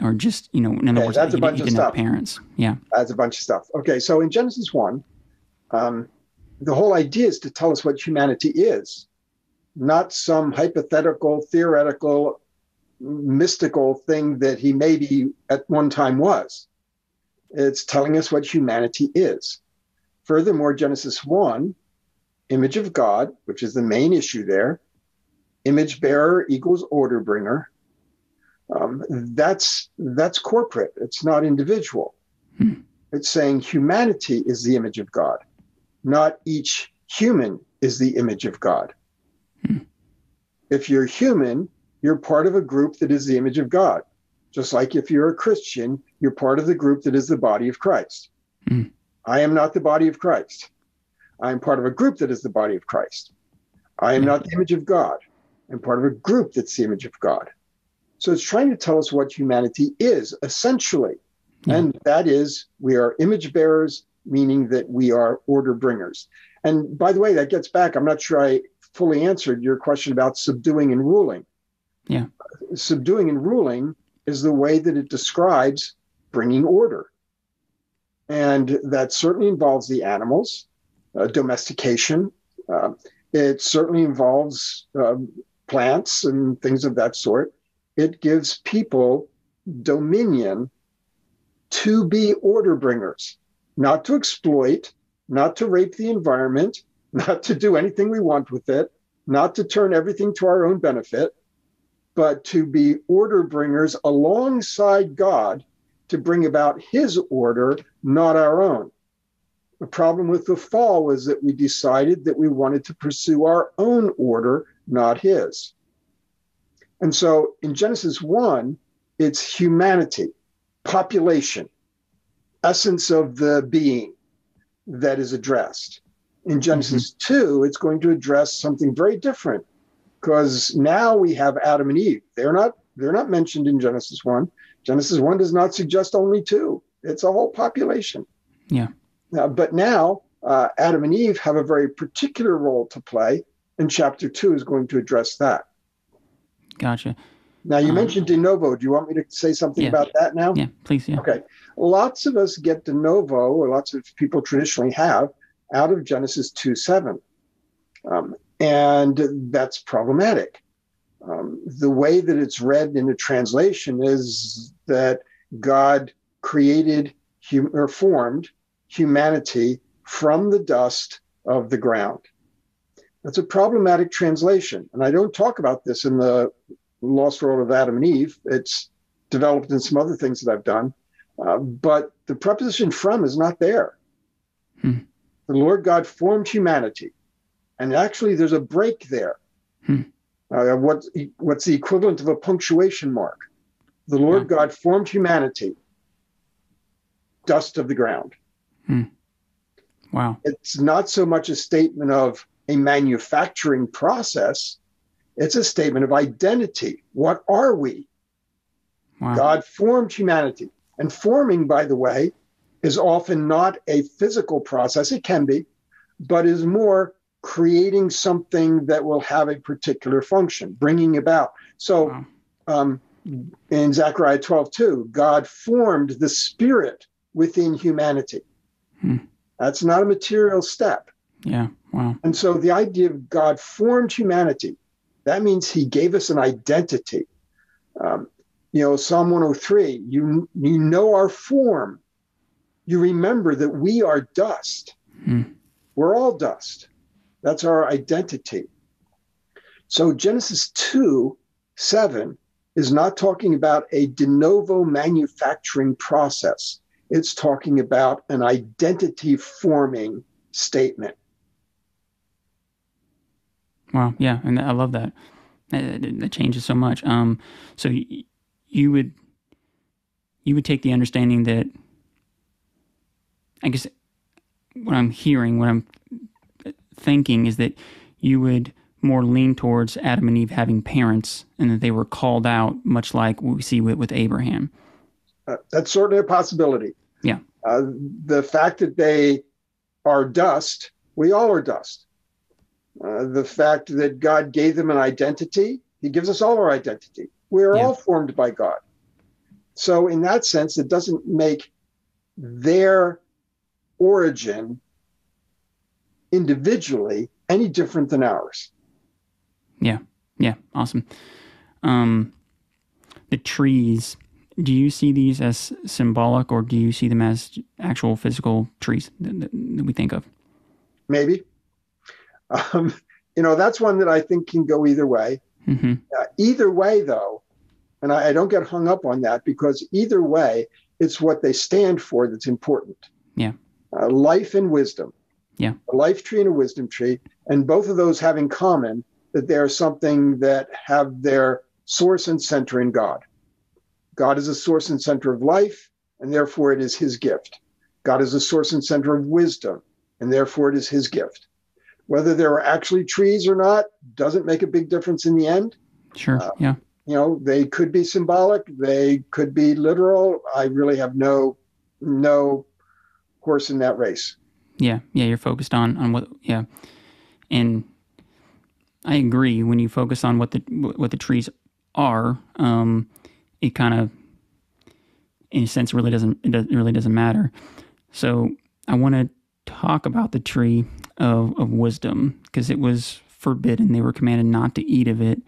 or just you know, in other okay, words, that's a bunch of stuff. parents. Yeah, that's a bunch of stuff. Okay, so in Genesis one, um, the whole idea is to tell us what humanity is, not some hypothetical, theoretical, mystical thing that he maybe at one time was. It's telling us what humanity is. Furthermore, Genesis 1 image of God, which is the main issue there. Image bearer equals order bringer. Um, that's that's corporate. It's not individual. Hmm. It's saying humanity is the image of God, not each human is the image of God. Hmm. If you're human, you're part of a group that is the image of God. Just like if you're a Christian, you're part of the group that is the body of Christ. Hmm. I am not the body of Christ. I am part of a group that is the body of Christ. I am not the image of God. I'm part of a group that's the image of God. So it's trying to tell us what humanity is essentially. And that is we are image bearers, meaning that we are order bringers. And by the way, that gets back. I'm not sure I fully answered your question about subduing and ruling. Yeah. Subduing and ruling is the way that it describes bringing order. And that certainly involves the animals, uh, domestication. Uh, it certainly involves um, plants and things of that sort. It gives people dominion to be order bringers, not to exploit, not to rape the environment, (laughs) not to do anything we want with it, not to turn everything to our own benefit, but to be order bringers alongside God to bring about his order, not our own. The problem with the fall was that we decided that we wanted to pursue our own order, not his. And so in Genesis 1, it's humanity, population, essence of the being that is addressed. In Genesis mm-hmm. 2, it's going to address something very different because now we have Adam and Eve. They're not they're not mentioned in Genesis 1. Genesis 1 does not suggest only two. It's a whole population. Yeah. Uh, but now uh, Adam and Eve have a very particular role to play, and chapter 2 is going to address that. Gotcha. Now, you um, mentioned de novo. Do you want me to say something yeah. about that now? Yeah, please. Yeah. Okay. Lots of us get de novo, or lots of people traditionally have, out of Genesis 2 7. Um, and that's problematic. Um, the way that it's read in the translation is that God created hum- or formed humanity from the dust of the ground. That's a problematic translation. And I don't talk about this in the Lost World of Adam and Eve. It's developed in some other things that I've done. Uh, but the preposition from is not there. Hmm. The Lord God formed humanity. And actually, there's a break there. Hmm. Uh, what, what's the equivalent of a punctuation mark? The Lord yeah. God formed humanity, dust of the ground. Hmm. Wow. It's not so much a statement of a manufacturing process, it's a statement of identity. What are we? Wow. God formed humanity. And forming, by the way, is often not a physical process. It can be, but is more creating something that will have a particular function, bringing about. So wow. um, in Zechariah 12, 2, God formed the spirit within humanity. Hmm. That's not a material step. Yeah. Wow. And so the idea of God formed humanity that means he gave us an identity. Um, you know, Psalm 103, you, you know our form. You remember that we are dust. Hmm. We're all dust. That's our identity. So Genesis 2 7 is not talking about a de novo manufacturing process. It's talking about an identity forming statement. Wow. Yeah, and I love that. That, changes so much. Um, so you would you would take the understanding that I guess what I'm hearing, what I'm thinking is that you would more lean towards Adam and Eve having parents and that they were called out, much like we see with, with Abraham. Uh, that's certainly a possibility. Yeah. Uh, the fact that they are dust, we all are dust. Uh, the fact that God gave them an identity, He gives us all our identity. We are yeah. all formed by God. So, in that sense, it doesn't make their origin individually any different than ours. Yeah. Yeah. Awesome. Um, the trees, do you see these as symbolic or do you see them as actual physical trees that, that, we think of? Maybe. Um, you know, that's one that I think can go either way. Mm-hmm. Uh, either way, though, and I, I, don't get hung up on that because either way, it's what they stand for that's important. Yeah. Uh, life and wisdom. Yeah. A life tree and a wisdom tree. And both of those have in common that they're something that have their source and center in God. God is a source and center of life, and therefore it is his gift. God is a source and center of wisdom, and therefore it is his gift. Whether there are actually trees or not doesn't make a big difference in the end. Sure. Uh, yeah. You know, they could be symbolic, they could be literal. I really have no no horse in that race. Yeah, yeah, you're focused on on what yeah. And I agree when you focus on what the what the trees are, um, it kind of in a sense really doesn't it really doesn't matter. So I want to talk about the tree of, of wisdom because it was forbidden. They were commanded not to eat of it.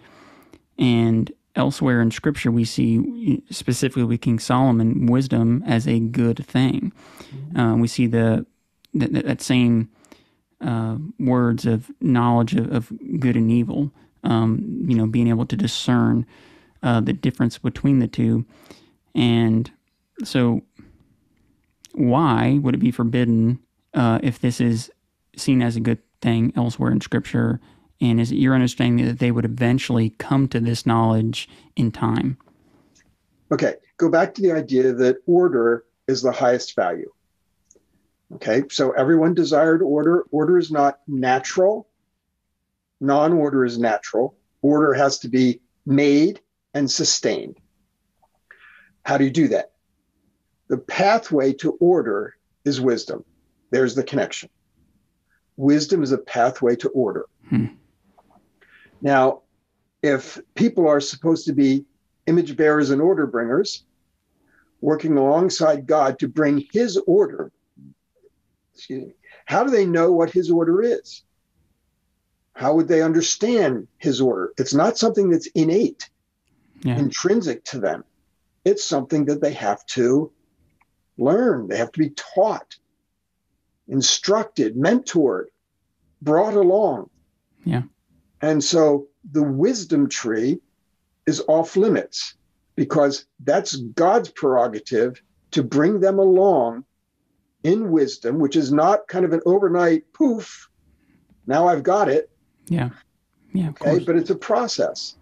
And elsewhere in scripture, we see specifically with King Solomon, wisdom as a good thing. Mm-hmm. Uh, we see the that, that same uh, words of knowledge of, of, good and evil, um, you know, being able to discern uh, the difference between the two. And so, why would it be forbidden uh, if this is seen as a good thing elsewhere in Scripture? And is it your understanding that they would eventually come to this knowledge in time? Okay, go back to the idea that order is the highest value. Okay, so everyone desired order. Order is not natural, non order is natural. Order has to be made and sustained. How do you do that? The pathway to order is wisdom. There's the connection. Wisdom is a pathway to order. Hmm. Now, if people are supposed to be image bearers and order bringers, working alongside God to bring his order, excuse me, how do they know what his order is? How would they understand his order? It's not something that's innate, yeah. intrinsic to them. It's something that they have to learn, they have to be taught, instructed, mentored, brought along. Yeah. And so the wisdom tree is off limits because that's God's prerogative to bring them along in wisdom, which is not kind of an overnight poof. Now I've got it. Yeah. Yeah. okay. But it's a process.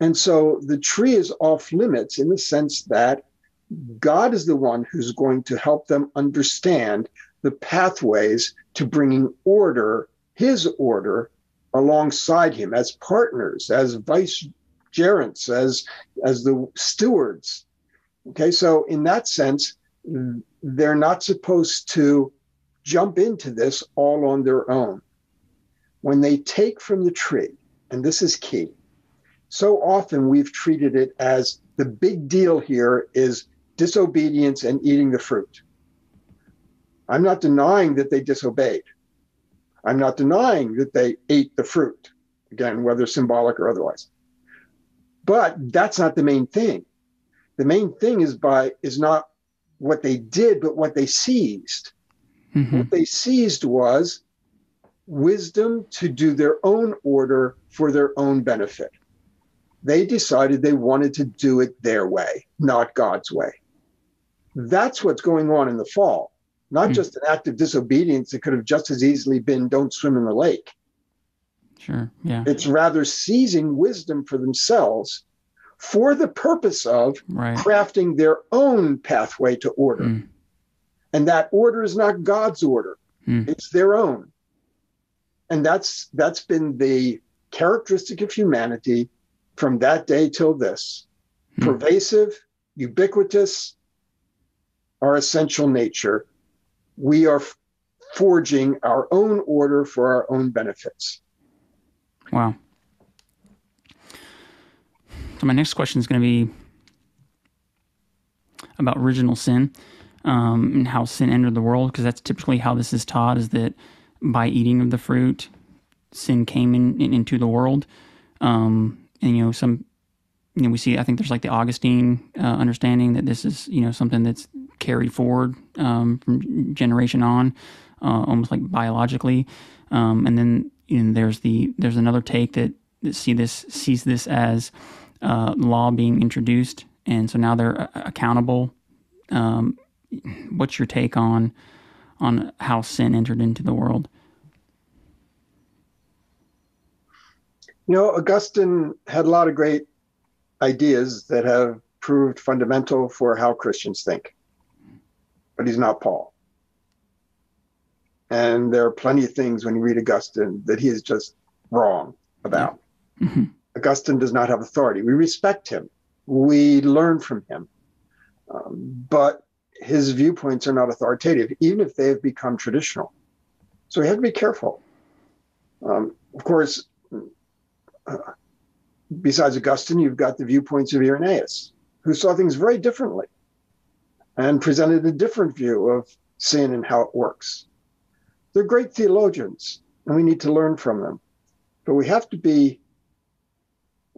And so the tree is off limits in the sense that God is the one who's going to help them understand the pathways to bringing order, his order, alongside him as partners, as vice gerents, as, as the stewards. Okay, so in that sense, they're not supposed to jump into this all on their own. When they take from the tree, and this is key, so often we've treated it as the big deal here is disobedience and eating the fruit. I'm not denying that they disobeyed. I'm not denying that they ate the fruit, again, whether symbolic or otherwise. But that's not the main thing. The main thing is by is not what they did, but what they seized. Mm-hmm. What they seized was wisdom to do their own order for their own benefit. They decided they wanted to do it their way, not God's way. That's what's going on in the fall, not mm. just an act of disobedience It could have just as easily been don't swim in the lake. Sure. Yeah. It's rather seizing wisdom for themselves for the purpose of right. crafting their own pathway to order. Mm. And that order is not God's order. Mm. It's their own. And that's that's been the characteristic of humanity from that day till this. Mm. Pervasive, ubiquitous, our essential nature. We are forging our own order for our own benefits. Wow. So my next question is going to be about original sin um, and how sin entered the world, because that's typically how this is taught: is that by eating of the fruit, sin came in, in into the world. Um, and you know, some you know, we see. I think there's like the Augustine uh, understanding that this is you know something that's carried forward um, from generation on, uh, almost like biologically. Um, and then you know, there's the there's another take that, that see this sees this as uh, law being introduced, and so now they're uh, accountable. Um, what's your take on on how sin entered into the world? You know, Augustine had a lot of great ideas that have proved fundamental for how Christians think, but he's not Paul. And there are plenty of things when you read Augustine that he is just wrong about. Mm-hmm. Augustine does not have authority. We respect him, we learn from him. Um, but his viewpoints are not authoritative, even if they have become traditional. So we have to be careful. Um, of course, uh, besides Augustine, you've got the viewpoints of Irenaeus, who saw things very differently and presented a different view of sin and how it works. They're great theologians, and we need to learn from them. But we have to be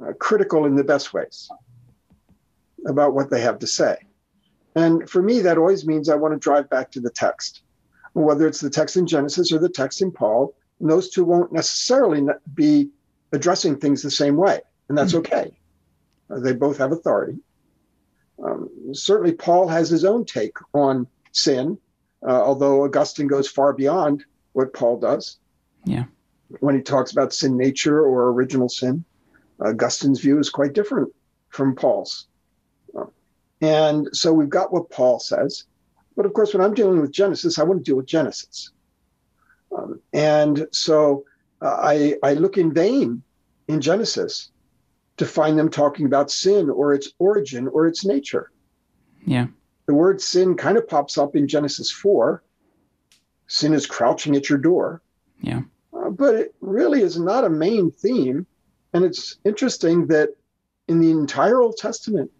uh, critical in the best ways about what they have to say. And for me, that always means I want to drive back to the text, whether it's the text in Genesis or the text in Paul. And those two won't necessarily be addressing things the same way, and that's mm-hmm. okay. Uh, they both have authority. Um, certainly, Paul has his own take on sin, uh, although Augustine goes far beyond what Paul does. Yeah. When he talks about sin nature or original sin, Augustine's view is quite different from Paul's. And so we've got what Paul says. But of course, when I'm dealing with Genesis, I want to deal with Genesis. Um, and so uh, I, I look in vain in Genesis to find them talking about sin or its origin or its nature. Yeah. The word sin kind of pops up in Genesis 4. Sin is crouching at your door. Yeah. Uh, but it really is not a main theme. And it's interesting that in the entire Old Testament,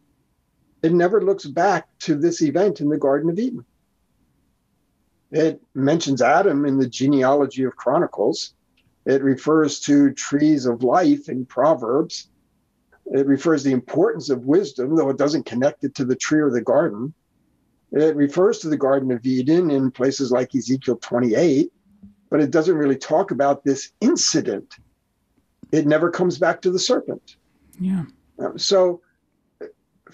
it never looks back to this event in the Garden of Eden. It mentions Adam in the genealogy of Chronicles. It refers to trees of life in Proverbs. It refers the importance of wisdom, though it doesn't connect it to the tree or the garden. It refers to the Garden of Eden in places like Ezekiel 28, but it doesn't really talk about this incident. It never comes back to the serpent. Yeah. Um, so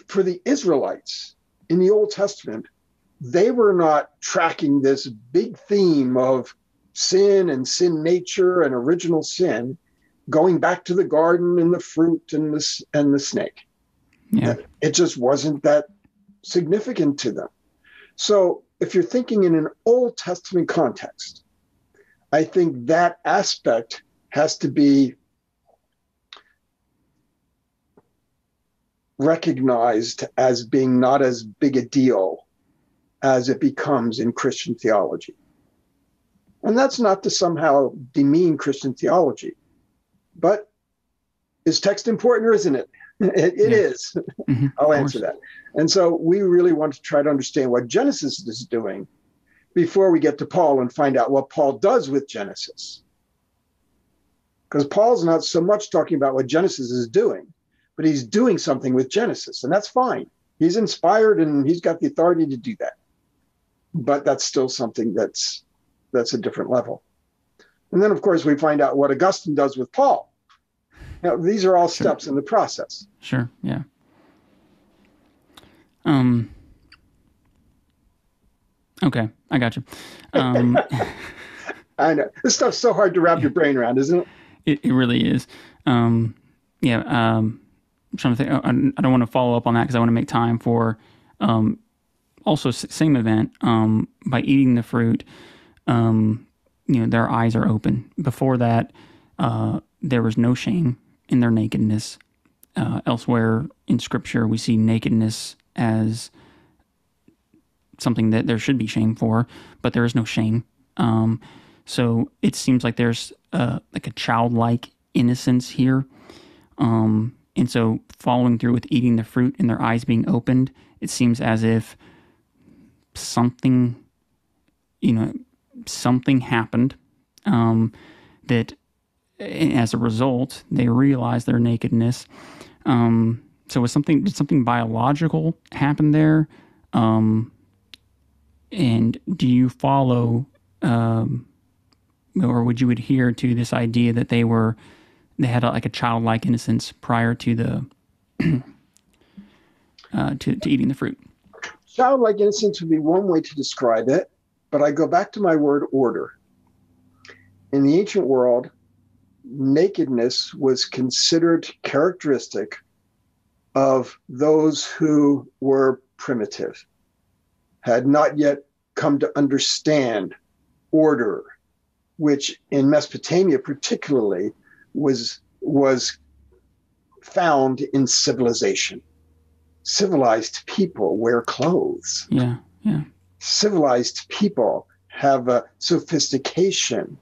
for the Israelites in the Old Testament, they were not tracking this big theme of sin and sin nature and original sin, going back to the garden and the fruit and the, and the snake. Yeah. It just wasn't that significant to them. So if you're thinking in an Old Testament context, I think that aspect has to be recognized as being not as big a deal as it becomes in Christian theology. And that's not to somehow demean Christian theology, but is text important or isn't it? (laughs) It, it yeah. is. (laughs) Mm-hmm, I'll answer that. And so we really want to try to understand what Genesis is doing before we get to Paul and find out what Paul does with Genesis. Because Paul's not so much talking about what Genesis is doing, but he's doing something with Genesis, and that's fine. He's inspired and he's got the authority to do that. But that's still something that's that's a different level. And then of course we find out what Augustine does with Paul. Now these are all steps in the process. Sure, yeah. Um Okay, I got you. Um, (laughs) I know this stuff's so hard to wrap your brain around, isn't it? It, it really is. Um, yeah, um, I'm trying to think. I, don't want to follow up on that because I want to make time for um, also same event. Um, by eating the fruit, um, you know, their eyes are open. Before that, uh, there was no shame in their nakedness. Uh, elsewhere in Scripture, we see nakedness as something that there should be shame for, but there is no shame. Um, so it seems like there's uh, like a childlike innocence here. Um, and so, following through with eating the fruit and their eyes being opened, it seems as if something, you know, something happened um, that, as a result, they realized their nakedness. Um, so, was something did something biological happen there? Um, and do you follow, um, or would you adhere to this idea that they were? They had a, like a childlike innocence prior to the (clears throat) uh, to, to eating the fruit. Childlike innocence would be one way to describe it, but I go back to my word order. In the ancient world, nakedness was considered characteristic of those who were primitive, had not yet come to understand order, which in Mesopotamia particularly was was found in civilization. Civilized people wear clothes. Yeah, yeah. Civilized people have a sophistication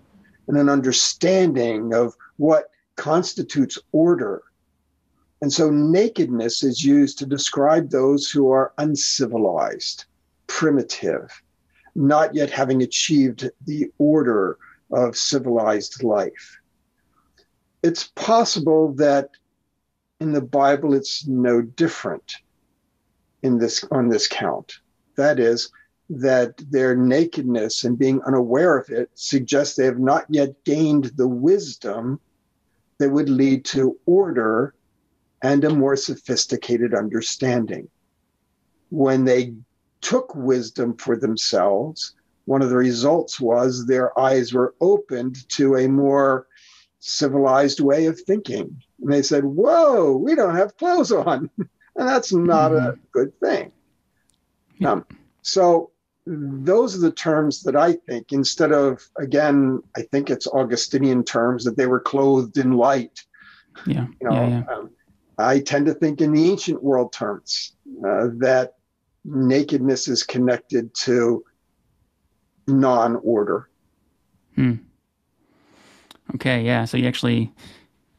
and an understanding of what constitutes order. And so nakedness is used to describe those who are uncivilized, primitive, not yet having achieved the order of civilized life. It's possible that in the Bible it's no different in this on this count. That is, that their nakedness and being unaware of it suggests they have not yet gained the wisdom that would lead to order and a more sophisticated understanding. When they took wisdom for themselves, one of the results was their eyes were opened to a more civilized way of thinking. And they said, Whoa, we don't have clothes on. (laughs) and that's not mm-hmm. a good thing. Yeah. Um, so those are the terms that I think, instead of, again, I think it's Augustinian terms that they were clothed in light. Yeah. You know, yeah, yeah. Um, I tend to think in the ancient world terms uh, that nakedness is connected to non order. Hmm. Okay. Yeah. So you actually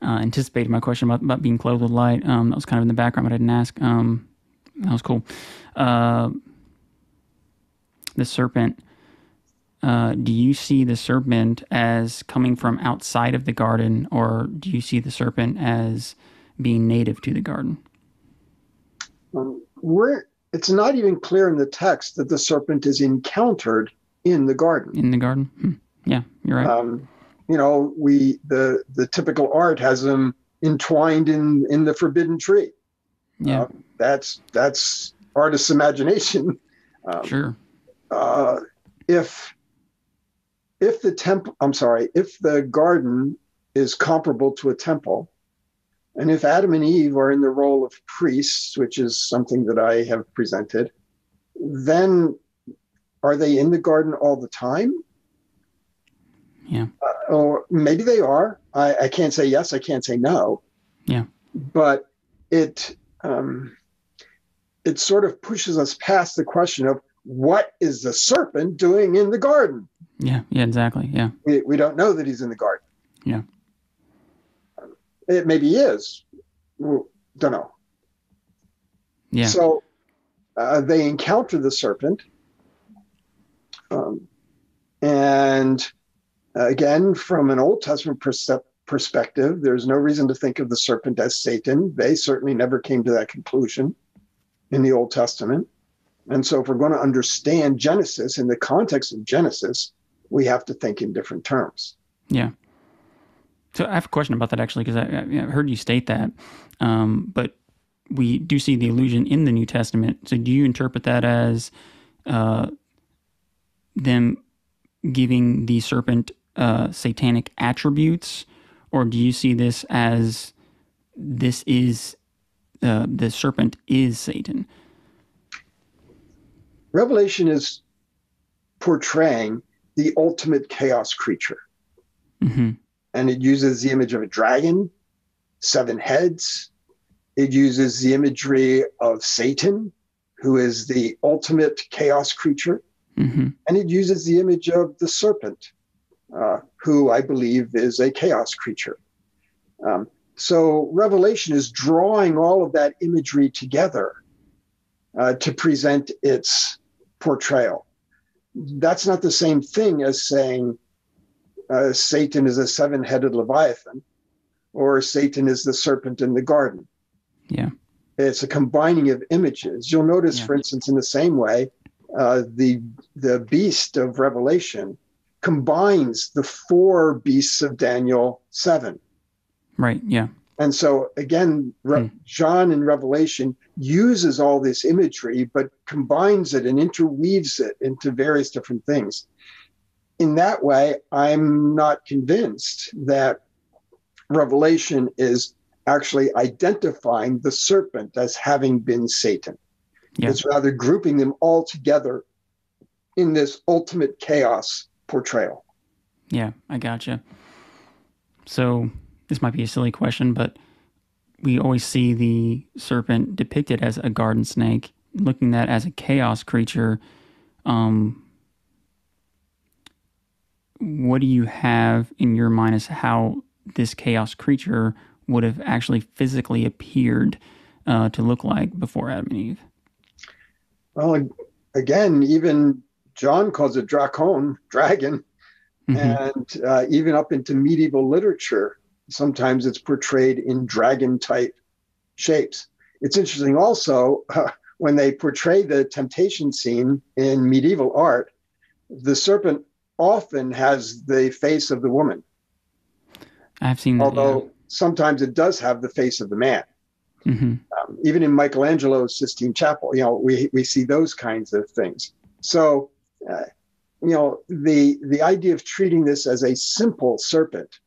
uh, anticipated my question about, about being clothed with light. Um, that was kind of in the background, but I didn't ask. Um, that was cool. Uh, the serpent, uh, do you see the serpent as coming from outside of the garden, or do you see the serpent as being native to the garden? Um, we're, it's not even clear in the text that the serpent is encountered in the garden. In the garden, hmm. yeah, you're right. Um, you know, we the the typical art has them entwined in in the forbidden tree. Yeah, uh, that's that's artist's imagination. (laughs) Um, sure uh, if if the temple, I'm sorry, if the garden is comparable to a temple, and if Adam and Eve are in the role of priests, which is something that I have presented, then are they in the garden all the time? Yeah. Uh, or maybe they are. I, I, can't say yes. I can't say no. Yeah. But it um, it sort of pushes us past the question of what is the serpent doing in the garden? Yeah, yeah, exactly. Yeah. We, we don't know that he's in the garden. Yeah. It maybe is. don't know. Yeah. So uh, they encounter the serpent. Um, and again, from an Old Testament perspective, there's no reason to think of the serpent as Satan. They certainly never came to that conclusion in the Old Testament. And so, if we're going to understand Genesis in the context of Genesis, we have to think in different terms. Yeah. So, I have a question about that actually, because I, I, heard you state that. Um, but we do see the illusion in the New Testament. So, do you interpret that as uh, them giving the serpent uh, satanic attributes, or do you see this as this is uh, the serpent is Satan? Revelation is portraying the ultimate chaos creature. Mm-hmm. And it uses the image of a dragon, seven heads. It uses the imagery of Satan, who is the ultimate chaos creature. Mm-hmm. And it uses the image of the serpent, uh, who I believe is a chaos creature. Um, so Revelation is drawing all of that imagery together uh, to present its portrayal. That's not the same thing as saying uh, Satan is a seven headed Leviathan or Satan is the serpent in the garden. Yeah. It's a combining of images. You'll notice, yeah. for instance, in the same way, uh, the the beast of Revelation combines the four beasts of Daniel seven. Right. Yeah. And so again, Re- hmm. John in Revelation uses all this imagery, but combines it and interweaves it into various different things. In that way, I'm not convinced that Revelation is actually identifying the serpent as having been Satan. Yeah. It's rather grouping them all together in this ultimate chaos portrayal. Yeah, I gotcha. So this might be a silly question, but we always see the serpent depicted as a garden snake, looking at as a chaos creature. Um, what do you have in your mind as how this chaos creature would have actually physically appeared uh, to look like before Adam and Eve? Well, again, even John calls it dracon, dragon, mm-hmm. and uh, even up into medieval literature, sometimes it's portrayed in dragon type shapes. It's interesting also uh, when they portray the temptation scene in medieval art, the serpent often has the face of the woman. I've seen that. Although yeah. sometimes it does have the face of the man. Mm-hmm. Um, even in Michelangelo's Sistine Chapel, you know, we, we see those kinds of things. So, uh, you know, the the idea of treating this as a simple serpent,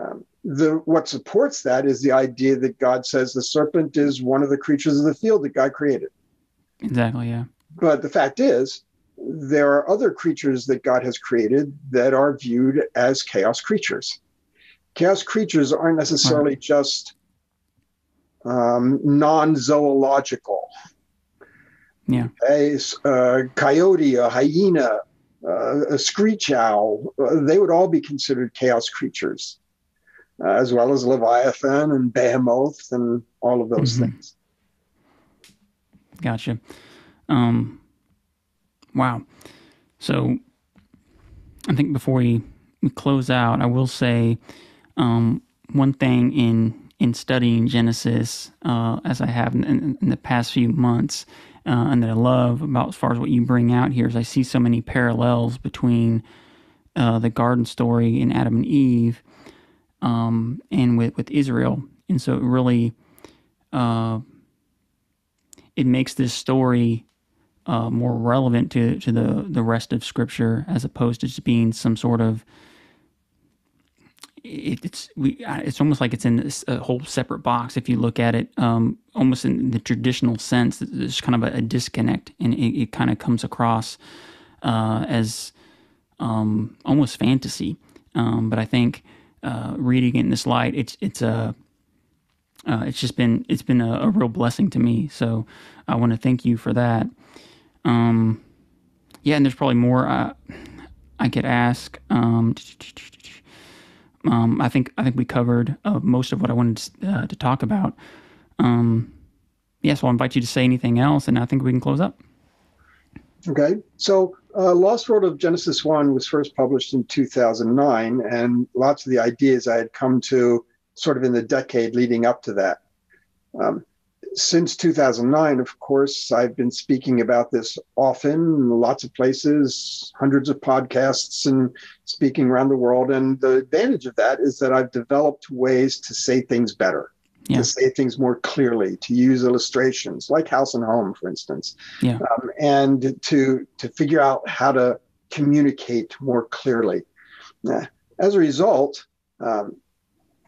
um, the what supports that is the idea that God says the serpent is one of the creatures of the field that God created. Exactly. Yeah. But the fact is, there are other creatures that God has created that are viewed as chaos creatures. Chaos creatures aren't necessarily right. just um, non zoological. Yeah. A, a, coyote, a hyena, uh, a screech owl, uh, they would all be considered chaos creatures, uh, as well as Leviathan and Behemoth and all of those mm-hmm. things. Gotcha. Um, wow. So I think before we, we close out, I will say um, one thing in in studying Genesis, uh, as I have in, in, in, the past few months, uh, and that I love about as far as what you bring out here is I see so many parallels between uh, the garden story in Adam and Eve um, and with, with Israel. And so it really uh, it makes this story uh, more relevant to, to the, the rest of Scripture as opposed to just being some sort of it, it's we uh, it's almost like it's in this, a whole separate box if you look at it um, almost in the traditional sense there's kind of a, a disconnect and it, it kind of comes across uh, as um, almost fantasy. Um, but I think uh, reading it in this light it's it's a uh, it's just been it's been a, a, real blessing to me. So I want to thank you for that. Um, yeah and there's probably more uh, I could ask um, I think I think we covered uh, most of what I wanted uh, to talk about. Um, yes, yeah, so I'll invite you to say anything else, and I think we can close up. Okay, so uh, Lost World of Genesis One was first published in 2009, and lots of the ideas I had come to sort of in the decade leading up to that. Um, since 2009, of course, I've been speaking about this often in lots of places, hundreds of podcasts, and speaking around the world. And the advantage of that is that I've developed ways to say things better, yeah. to say things more clearly, to use illustrations like house and home, for instance, yeah. um, and to to figure out how to communicate more clearly. Uh, as a result, um,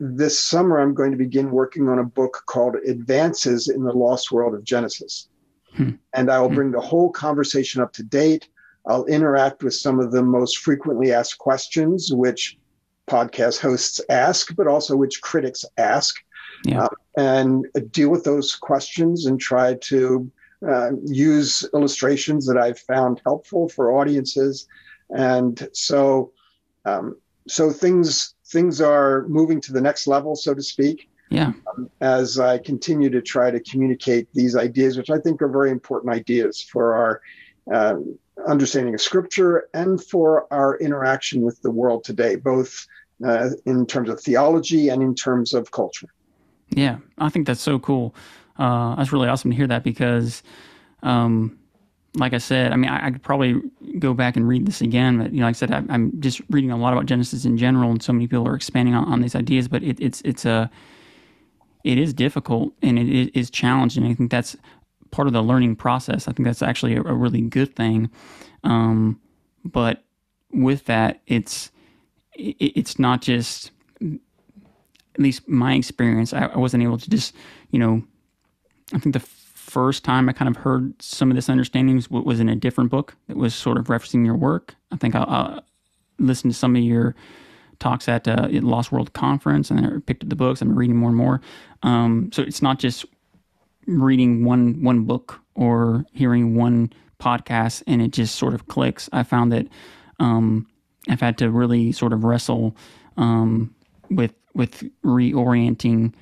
this summer I'm going to begin working on a book called Advances in the Lost World of Genesis. Hmm. And I will hmm. bring the whole conversation up to date. I'll interact with some of the most frequently asked questions, which podcast hosts ask, but also which critics ask, yeah. uh, and deal with those questions and try to uh, use illustrations that I've found helpful for audiences. And so, um, so things things are moving to the next level, so to speak. Yeah. Um, as I continue to try to communicate these ideas, which I think are very important ideas for our uh, understanding of Scripture and for our interaction with the world today, both uh, in terms of theology and in terms of culture. Yeah, I think that's so cool. Uh, that's really awesome to hear that because um, like I said, I mean, I, I, could probably go back and read this again, but you know, like I said, I, am just reading a lot about Genesis in general, and so many people are expanding on, on these ideas. But it, it's it's a it is difficult and it is challenging. I think that's part of the learning process. I think that's actually a, a really good thing. Um, but with that, it's it, it's not just at least my experience. I, I wasn't able to just you know, I think the first time I kind of heard some of this understanding was, was in a different book that was sort of referencing your work. I think I, I listened to some of your talks at uh, Lost World Conference and I picked up the books. I'm reading more and more. Um, so it's not just reading one one book or hearing one podcast and it just sort of clicks. I found that um, I've had to really sort of wrestle um, with with reorienting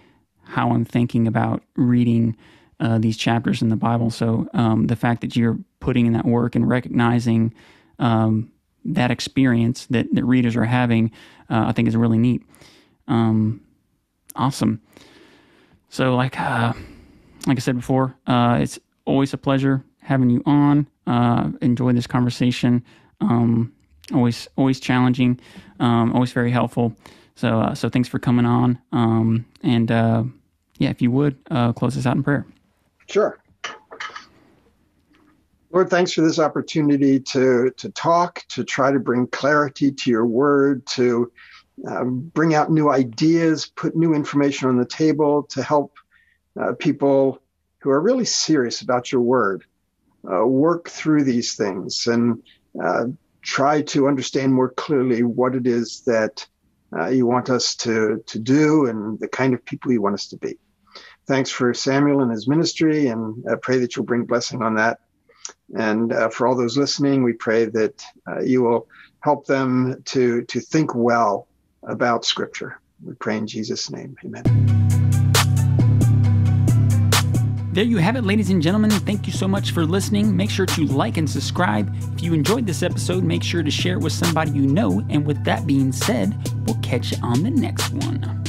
how I'm thinking about reading uh, these chapters in the Bible. So um, the fact that you're putting in that work and recognizing um, that experience that, that readers are having, uh, I think is really neat. Um, awesome. So like uh, like I said before, uh, it's always a pleasure having you on. Uh, enjoy this conversation. Um, always always challenging, um, always very helpful. So uh, so thanks for coming on. Um, and yeah, if you would close us out in prayer. Sure. Lord, thanks for this opportunity to to talk, to try to bring clarity to your word, to um, bring out new ideas, put new information on the table to help uh, people who are really serious about your word uh, work through these things and uh, try to understand more clearly what it is that uh, you want us to, to do and the kind of people you want us to be. Thanks for Samuel and his ministry, and I pray that you'll bring blessing on that. And uh, for all those listening, we pray that uh, you will help them to, to think well about Scripture. We pray in Jesus' name. Amen. There you have it, ladies and gentlemen. Thank you so much for listening. Make sure to like and subscribe. If you enjoyed this episode, make sure to share it with somebody you know. And with that being said, we'll catch you on the next one.